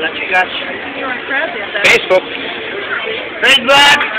las. You want to grab it. Facebook. Facebook.